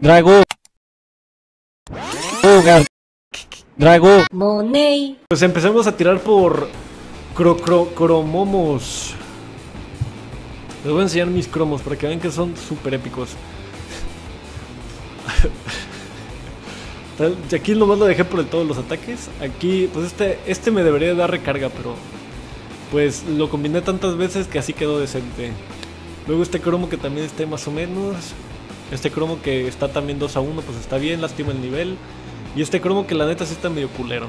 Drago. Drago. Money. Pues empecemos a tirar por cro, cro- cromomos. Les voy a enseñar mis cromos para que vean que son súper épicos. Aquí nomás lo dejé por el todos los ataques. Aquí, pues este, este me debería dar recarga, pero pues lo combiné tantas veces que así quedó decente. Luego este cromo que también esté más o menos. Este cromo que está también 2 a 1, pues está bien, lástima el nivel. Y este cromo que la neta sí está medio culero.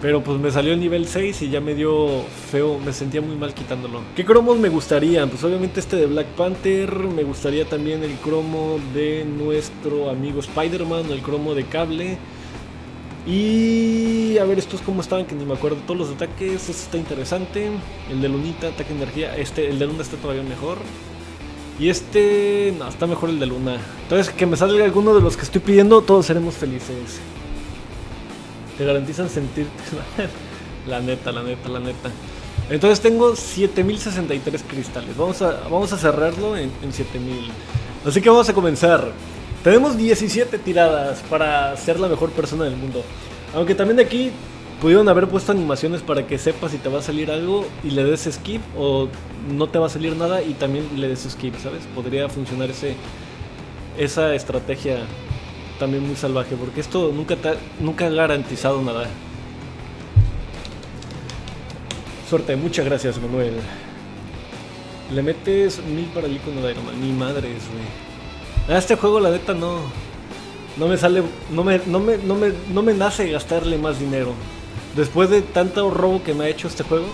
Pero pues me salió el nivel 6 y ya me dio feo, me sentía muy mal quitándolo. ¿Qué cromos me gustarían? Pues obviamente este de Black Panther, me gustaría también el cromo de nuestro amigo Spider-Man, el cromo de cable. Y a ver estos cómo estaban, que ni me acuerdo. Todos los ataques, este está interesante. El de Lunita, ataque energía. Este, el de Luna está todavía mejor. Y este, no, está mejor el de Luna. Entonces, que me salga alguno de los que estoy pidiendo, todos seremos felices. Te garantizan sentirte. la neta, la neta, la neta. Entonces tengo 7063 cristales. Vamos a, vamos a cerrarlo en, en 7000. Así que vamos a comenzar. Tenemos 17 tiradas para ser la mejor persona del mundo. Aunque también aquí pudieron haber puesto animaciones para que sepas si te va a salir algo y le des skip o no te va a salir nada y también le des skip, ¿sabes? Podría funcionar ese, esa estrategia también muy salvaje, porque esto nunca, nunca ha garantizado nada. Suerte, muchas gracias, Manuel. Le metes mil para el icono de Iron Man. Ni madres, güey. A este juego, la neta, no. No me sale. No me, no, me, no, me, no me nace gastarle más dinero. Después de tanto robo que me ha hecho este juego.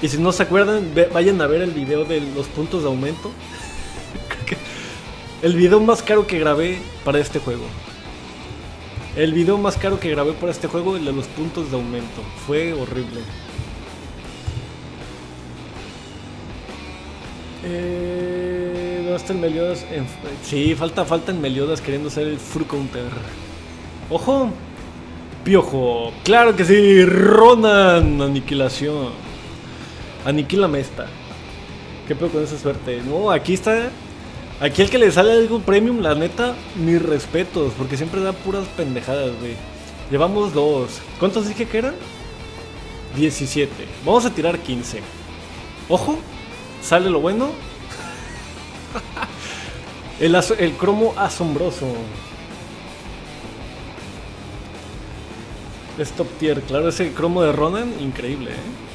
Y si no se acuerdan, vayan a ver el video de los puntos de aumento. El video más caro que grabé para este juego. El video más caro que grabé para este juego, el de los puntos de aumento. Fue horrible. Eh, ¿Dónde está el Meliodas? En- sí, falta, falta el Meliodas queriendo ser el Fruit Counter. ¡Ojo! Piojo. Claro que sí. Ronan. Aniquilación. Aniquílame esta. ¿Qué pedo con esa suerte? No, aquí está. Aquí el que le sale algo premium, la neta, mis respetos. Porque siempre da puras pendejadas, güey. Llevamos dos. ¿Cuántos dije que eran? 17. Vamos a tirar 15. Ojo. Sale lo bueno. el, el cromo asombroso. Es top tier, claro, ese cromo de Ronan, increíble, ¿eh?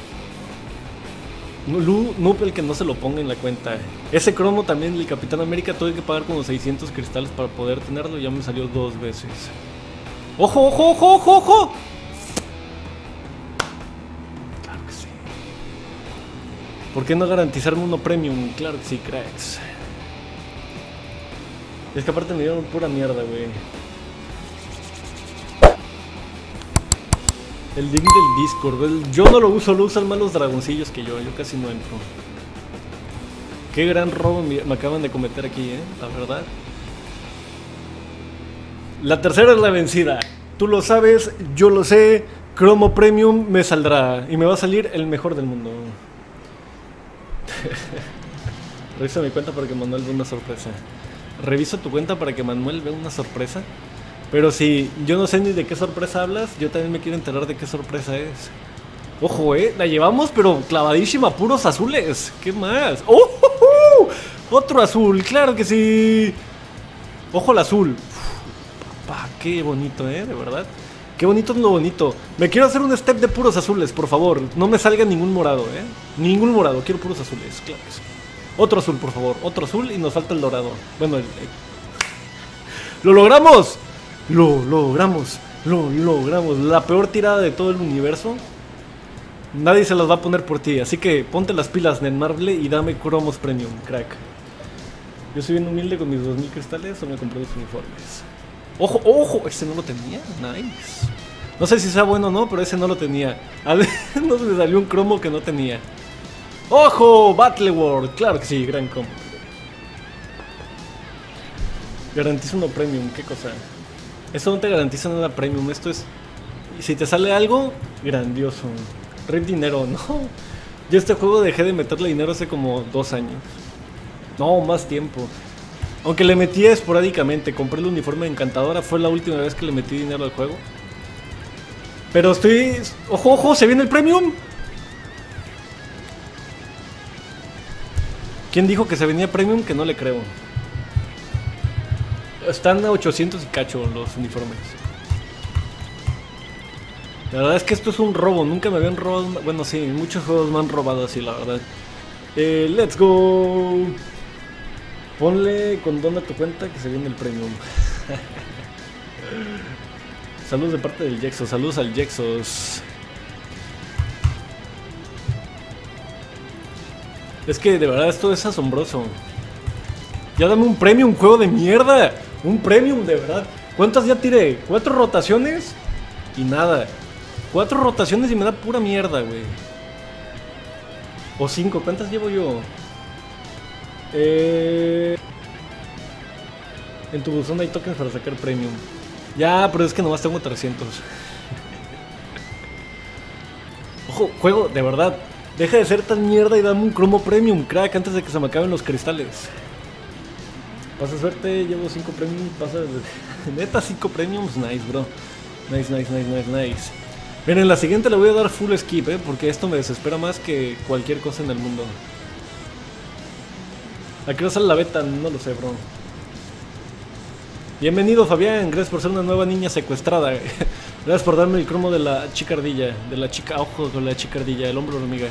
Lu, Noob, el que no se lo ponga en la cuenta. Ese cromo también, el Capitán América, tuve que pagar como 600 cristales para poder tenerlo. Ya me salió dos veces. ¡Ojo, ojo, ojo, ojo, ojo! Claro que sí. ¿Por qué no garantizarme uno premium? Claro que sí, cracks. Es que aparte me dieron pura mierda, güey. El link del Discord. Yo no lo uso, lo usan más los dragoncillos que yo. Yo casi no entro. Qué gran robo me me acaban de cometer aquí, eh. La verdad. La tercera es la vencida. Tú lo sabes, yo lo sé. Cromo Premium me saldrá. Y me va a salir el mejor del mundo. Revisa mi cuenta para que Manuel vea una sorpresa. Revisa tu cuenta para que Manuel vea una sorpresa. Pero si yo no sé ni de qué sorpresa hablas, yo también me quiero enterar de qué sorpresa es. Ojo, eh, la llevamos, pero clavadísima, puros azules. ¿Qué más? ¡Oh! oh, oh! Otro azul, claro que sí. Ojo el azul. Uf, papá, qué bonito, eh, de verdad. Qué bonito es lo bonito. Me quiero hacer un step de puros azules, por favor. No me salga ningún morado, eh. Ningún morado, quiero puros azules, claro. Otro azul, por favor. Otro azul y nos falta el dorado. Bueno, el, el- ¡Lo logramos! Lo logramos. Lo logramos. La peor tirada de todo el universo. Nadie se las va a poner por ti. Así que ponte las pilas, Marble y dame cromos premium, crack. Yo soy bien humilde con mis 2000 cristales o me compré los uniformes. Ojo, ojo, ese no lo tenía. Nice. No sé si sea bueno o no, pero ese no lo tenía. A ver, no se me salió un cromo que no tenía. ¡Ojo! Battle World. Claro que sí, gran combo. Garantiza uno premium, qué cosa. Esto no te garantiza nada premium, esto es... Si te sale algo, grandioso. Rip dinero, no. Yo este juego dejé de meterle dinero hace como dos años. No, más tiempo. Aunque le metí esporádicamente, compré el uniforme de encantadora, fue la última vez que le metí dinero al juego. Pero estoy... ¡Ojo, ojo! ¡Se viene el premium! ¿Quién dijo que se venía premium? Que no le creo. Están a 800 y cacho los uniformes. La verdad es que esto es un robo. Nunca me habían robado. Bueno, sí, muchos juegos me han robado así, la verdad. Eh, let's go. Ponle condón a tu cuenta que se viene el premium. Saludos de parte del Jexos. Saludos al Jexos. Es que de verdad esto es asombroso. Ya dame un premium, un juego de mierda. Un premium, de verdad. ¿Cuántas ya tiré? ¿Cuatro rotaciones? Y nada. Cuatro rotaciones y me da pura mierda, güey. O cinco, ¿cuántas llevo yo? Eh... En tu buzón hay tokens para sacar premium. Ya, pero es que nomás tengo 300. Ojo, juego, de verdad. Deja de ser tan mierda y dame un cromo premium, crack, antes de que se me acaben los cristales. Pasa suerte, llevo 5 premiums, pasa... Neta, 5 premiums, nice, bro. Nice, nice, nice, nice, nice. Miren, en la siguiente le voy a dar full skip, ¿eh? Porque esto me desespera más que cualquier cosa en el mundo. ¿A qué sale la beta? No lo sé, bro. Bienvenido, Fabián. Gracias por ser una nueva niña secuestrada. Gracias por darme el cromo de la chica ardilla. De la chica... Ojo con la chica ardilla, el hombro hormiga.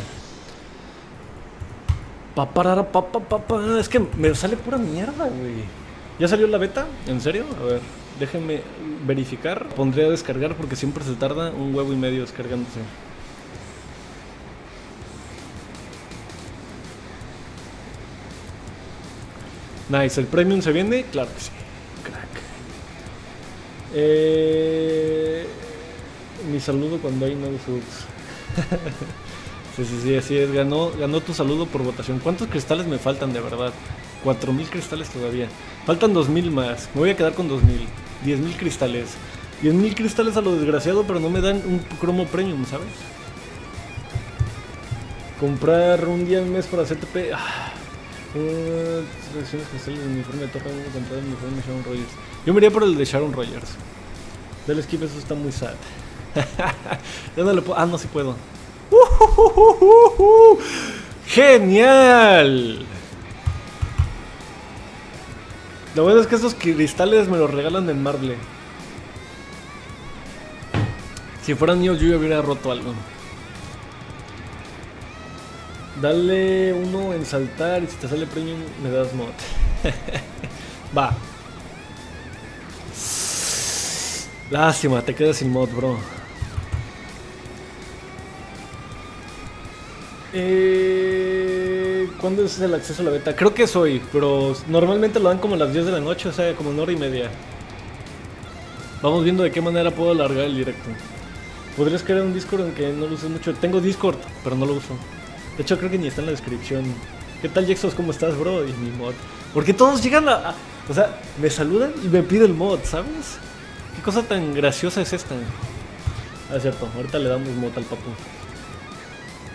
Pa, pa, pa, pa. Es que me sale pura mierda, güey. ¿Ya salió la beta? ¿En serio? A ver, déjenme verificar. Pondré a descargar porque siempre se tarda un huevo y medio descargándose. Nice, ¿el premium se viene? Claro que sí. Crack. Eh, mi saludo cuando hay no subs. Sí, sí, sí, así es. Ganó, ganó tu saludo por votación. ¿Cuántos cristales me faltan de verdad? 4000 cristales todavía. Faltan 2000 más. Me voy a quedar con 2000. 10000 cristales. 10000 cristales a lo desgraciado, pero no me dan un cromo premium, ¿sabes? Comprar un día al mes para CTP. Ah. Uh, selecciones cristales de uniforme de torre. Comprar el uniforme de Sharon Rogers. Yo me iría por el de Sharon Rogers. Del skip, eso está muy sad. ya no le puedo. Ah, no, sí puedo. ¡Genial! Lo bueno es que esos cristales me los regalan en marble. Si fueran míos yo hubiera roto algo. Dale uno en saltar y si te sale premium me das mod. Va. Lástima, te quedas sin mod, bro. Eh, ¿Cuándo es el acceso a la beta? Creo que es hoy, pero normalmente lo dan como a las 10 de la noche, o sea, como una hora y media. Vamos viendo de qué manera puedo alargar el directo. Podrías crear un Discord aunque no lo uses mucho. Tengo Discord, pero no lo uso. De hecho, creo que ni está en la descripción. ¿Qué tal, Jexos? ¿Cómo estás, bro? Y mi mod. Porque todos llegan a, a- O sea, me saludan y me piden el mod, ¿sabes? ¿Qué cosa tan graciosa es esta? Ah, es cierto. Ahorita le damos mod al papu.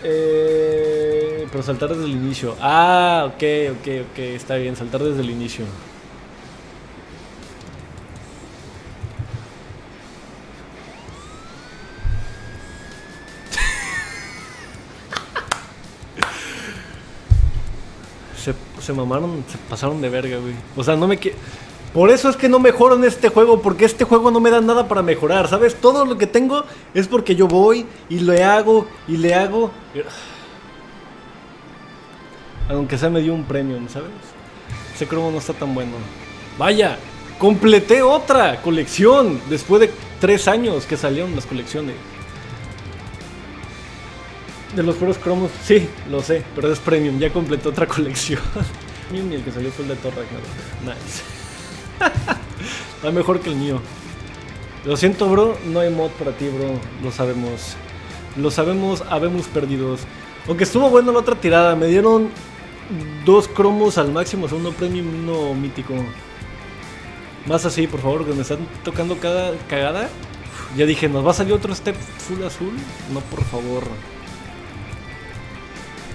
Eh, pero saltar desde el inicio. Ah, ok, ok, ok. Está bien, saltar desde el inicio. Se, se mamaron, se pasaron de verga, güey. O sea, no me que Por eso es que no mejoro en este juego, porque este juego no me da nada para mejorar, ¿sabes? Todo lo que tengo es porque yo voy y le hago y le hago. Aunque sea me dio un premium, ¿sabes? Ese cromo no está tan bueno. Vaya, completé otra colección después de tres años que salieron las colecciones. De los puros cromos, sí, lo sé, pero es premium, ya completé otra colección. Y el que salió fue el de Thor Ragnarok. Nice. Está mejor que el mío. Lo siento, bro, no hay mod para ti, bro. Lo sabemos. Lo sabemos, habemos perdidos. Aunque estuvo bueno la otra tirada, me dieron dos cromos al máximo, o sea, uno premium y uno mítico. Más así, por favor, que me están tocando cada cagada. Ya dije, ¿nos va a salir otro step full azul? No, por favor.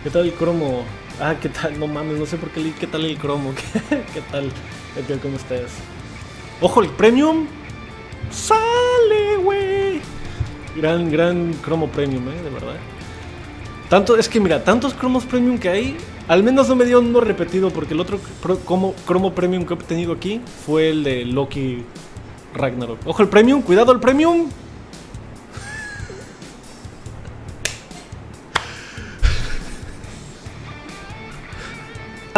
¿Qué tal el cromo? Ah, ¿qué tal? No mames, no sé por qué leí qué tal el cromo. ¿Qué, qué tal? Edgar, ¿cómo estás? Ojo, el premium. Sale, güey. Gran, gran cromo premium, eh, de verdad. Tanto, es que mira, tantos cromos premium que hay. Al menos no me dio uno repetido porque el otro como- cromo premium que he obtenido aquí fue el de Loki Ragnarok. Ojo el premium, cuidado el premium.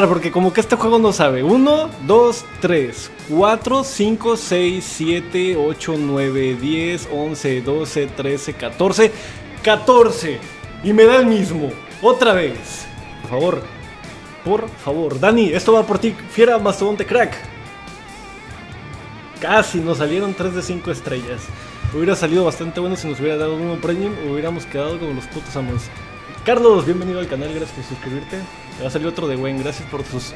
Porque como que este juego no sabe. 1, 2, 3, 4, 5, 6, 7, 8, 9, 10, 11, 12, 13, 14. 14. Y me da el mismo. Otra vez. Por favor. Por favor. Dani, esto va por ti. Fiera mastodonte crack. Casi nos salieron 3 de 5 estrellas. Hubiera salido bastante bueno si nos hubiera dado uno premium. Hubiéramos quedado como los putos amos. Carlos, bienvenido al canal, gracias por suscribirte. Va a salir otro de Gwen, gracias por sus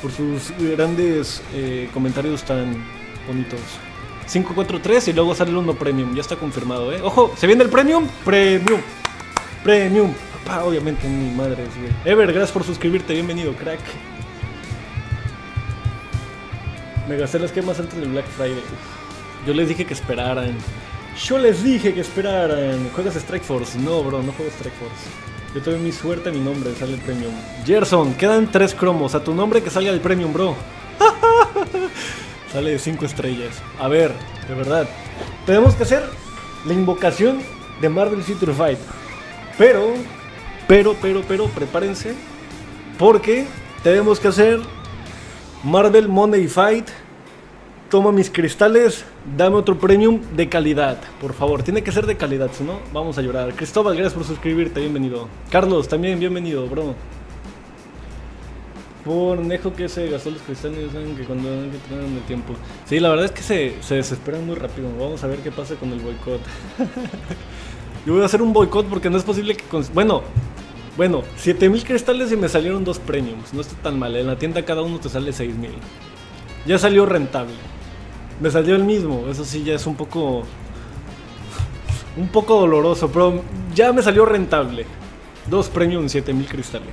por sus grandes eh, comentarios tan bonitos. 543 y luego sale el uno premium, ya está confirmado, eh. Ojo, se viene el premium, premium, premium. Papá, obviamente mi madre es güey. Ever, gracias por suscribirte, bienvenido, crack. Me gasté las quemas antes del Black Friday. Yo les dije que esperaran. Yo les dije que esperaran. ¿Juegas Strike Force? No, bro, no juego Strike Force. Yo tuve mi suerte, mi nombre, sale el premium. Gerson, quedan tres cromos. A tu nombre que salga el premium, bro. sale de 5 estrellas. A ver, de verdad. Tenemos que hacer la invocación de Marvel Future Fight. Pero, pero, pero, pero, prepárense. Porque tenemos que hacer Marvel Money Fight. Toma mis cristales, dame otro premium de calidad, por favor. Tiene que ser de calidad, si no, vamos a llorar. Cristóbal, gracias por suscribirte, bienvenido. Carlos, también bienvenido, bro. Por Nejo que se gastó los cristales, que cuando que el tiempo. Sí, la verdad es que se, se desesperan muy rápido. Vamos a ver qué pasa con el boicot. Yo voy a hacer un boicot porque no es posible que... Bueno, bueno, 7000 cristales y me salieron dos premiums. No está tan mal. En la tienda cada uno te sale 6000. Ya salió rentable. Me salió el mismo, eso sí ya es un poco... Un poco doloroso, pero ya me salió rentable. Dos premios en 7000 cristales.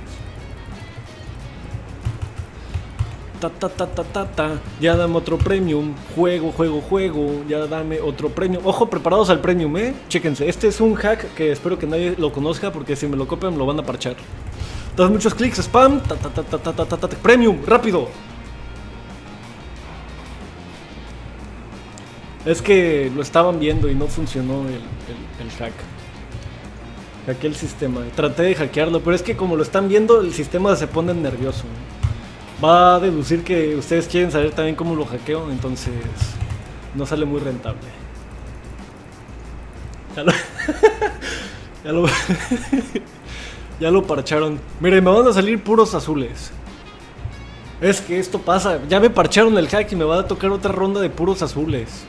Ta, ta, ta, ta, ta, ta. Ya dame otro premium. Juego, juego, juego. Ya dame otro premium. Ojo, preparados al premium, eh. Chéquense. Este es un hack que espero que nadie lo conozca porque si me lo copian lo van a parchar. Das muchos clics, spam. Ta, ta, ta, ta, ta, ta, ta, ta. Premium, rápido. Es que lo estaban viendo y no funcionó el, el- hack. Hackeé el sistema. Traté de hackearlo, pero es que como lo están viendo, el sistema se pone nervioso. Va a deducir que ustedes quieren saber también cómo lo hackeo, entonces no sale muy rentable. Ya lo, ya lo, ya lo parcharon. Miren, me van a salir puros azules. Es que esto pasa. Ya me parcharon el hack y me va a tocar otra ronda de puros azules.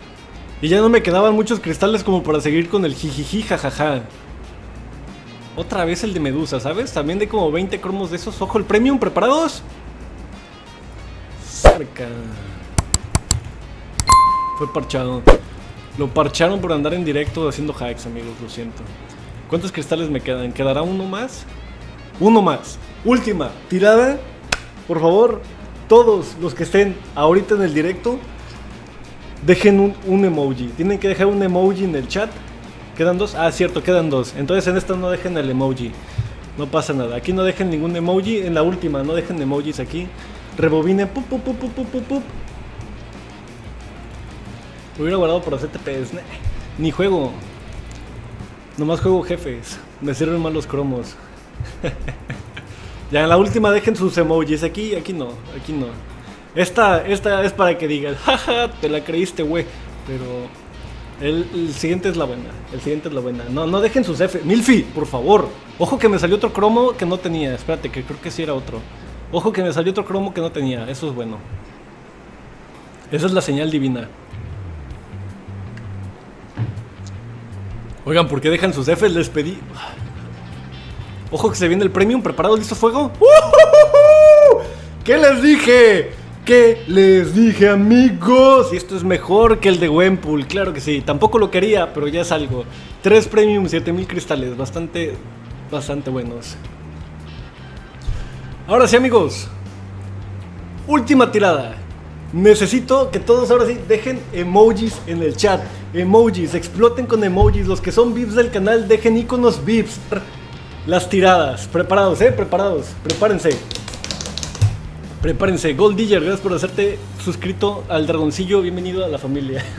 Y ya no me quedaban muchos cristales como para seguir con el jijiji jajaja. Otra vez el de Medusa, ¿sabes? También de como 20 cromos de esos. Ojo, el premium, ¿preparados? Cerca. Fue parchado. Lo parcharon por andar en directo haciendo hacks, amigos, lo siento. ¿Cuántos cristales me quedan? ¿Quedará uno más? Uno más. Última tirada. Por favor, todos los que estén ahorita en el directo, dejen un, emoji. Tienen que dejar un emoji en el chat. ¿Quedan dos? Ah, cierto, quedan dos. Entonces en esta no dejen el emoji. No pasa nada. Aquí no dejen ningún emoji. En la última no dejen emojis aquí. Rebobinen. Pup, pup, pup, pup, pup, pup. Lo hubiera guardado para CTPs. Nah, Ni juego. Nomás juego jefes. Me sirven mal los cromos. ya en la última dejen sus emojis. Aquí, aquí no. Aquí no. Esta, esta es para que digan, jaja, te la creíste, güey. Pero el, el siguiente es la buena. El siguiente es la buena. No, no dejen sus F. Milfi, por favor. Ojo que me salió otro cromo que no tenía. Espérate, que creo que sí era otro. Ojo que me salió otro cromo que no tenía. Eso es bueno. Esa es la señal divina. Oigan, ¿por qué dejan sus Fs? Les pedí. Ojo que se viene el premium. ¿Preparado? ¿Listo fuego? ¡Uh! ¿Qué les dije? ¿Qué les dije, amigos? Y esto es mejor que el de Wempool. Claro que sí. Tampoco lo quería, pero ya es algo. 3 premium, 7000 cristales. Bastante, bastante buenos. Ahora sí, amigos. Última tirada. Necesito que todos ahora sí dejen emojis en el chat. Emojis, exploten con emojis. Los que son VIPs del canal, dejen iconos VIPs. Las tiradas. Preparados, eh, preparados. Prepárense. Prepárense. Gold Digger, gracias por hacerte suscrito al dragoncillo. Bienvenido a la familia.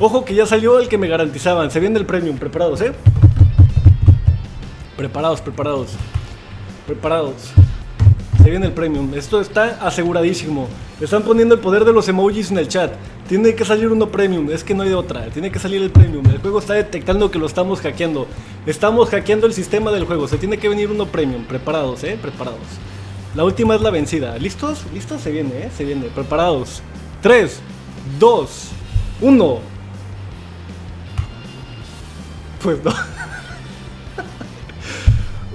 Ojo que ya salió el que me garantizaban. Se viene el premium. Preparados, eh. Preparados, preparados. Preparados. Se viene el premium. Esto está aseguradísimo. Están poniendo el poder de los emojis en el chat. Tiene que salir uno premium. Es que no hay de otra. Tiene que salir el premium. El juego está detectando que lo estamos hackeando. Estamos hackeando el sistema del juego. Se tiene que venir uno premium. Preparados, eh. Preparados. La última es la vencida. ¿Listos? ¿Listos? Se viene, eh. Se viene. Preparados. 3, 2, 1. Pues no.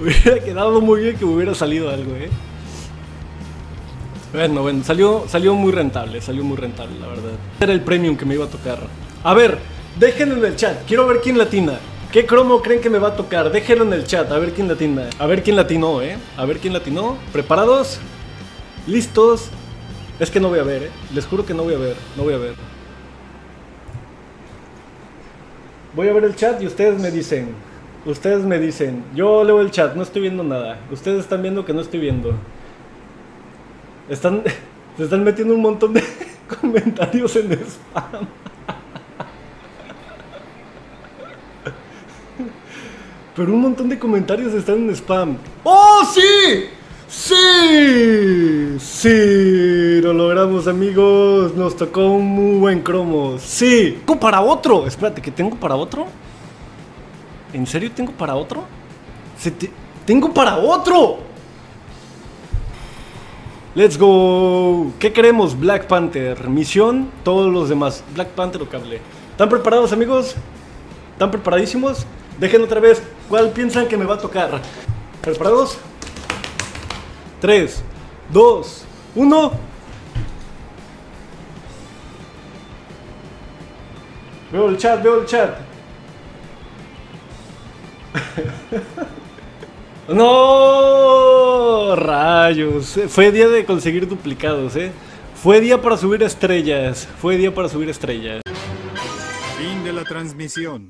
hubiera quedado muy bien que me hubiera salido algo, eh. Bueno, bueno, salió, salió muy rentable, salió muy rentable, la verdad. Era el premium que me iba a tocar. A ver, déjenlo en el chat, quiero ver quién latina. ¿Qué cromo creen que me va a tocar? Déjenlo en el chat, a ver quién latina. A ver quién latinó, eh. A ver quién latinó. ¿Preparados? ¿Listos? Es que no voy a ver, eh. Les juro que no voy a ver, no voy a ver. Voy a ver el chat y ustedes me dicen. Ustedes me dicen. Yo leo el chat, no estoy viendo nada. Ustedes están viendo que no estoy viendo. Están, se están metiendo un montón de comentarios en spam. Pero un montón de comentarios están en spam. ¡Oh, sí! ¡Sí! ¡Sí! Lo logramos, amigos. Nos tocó un muy buen cromo. ¡Sí! ¡Tengo para otro! Espérate, ¿que tengo para otro? ¿En serio tengo para otro? Se te- ¡Tengo para otro! Let's go. ¿Qué queremos, Black Panther? Misión, todos los demás. Black Panther o cable. ¿Están preparados, amigos? ¿Están preparadísimos? Dejen otra vez cuál piensan que me va a tocar. ¿Preparados? 3, 2, 1. Veo el chat, veo el chat. No, rayos. Fue día de conseguir duplicados, eh. Fue día para subir estrellas. Fue día para subir estrellas. Fin de la transmisión.